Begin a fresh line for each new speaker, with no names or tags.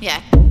Yeah.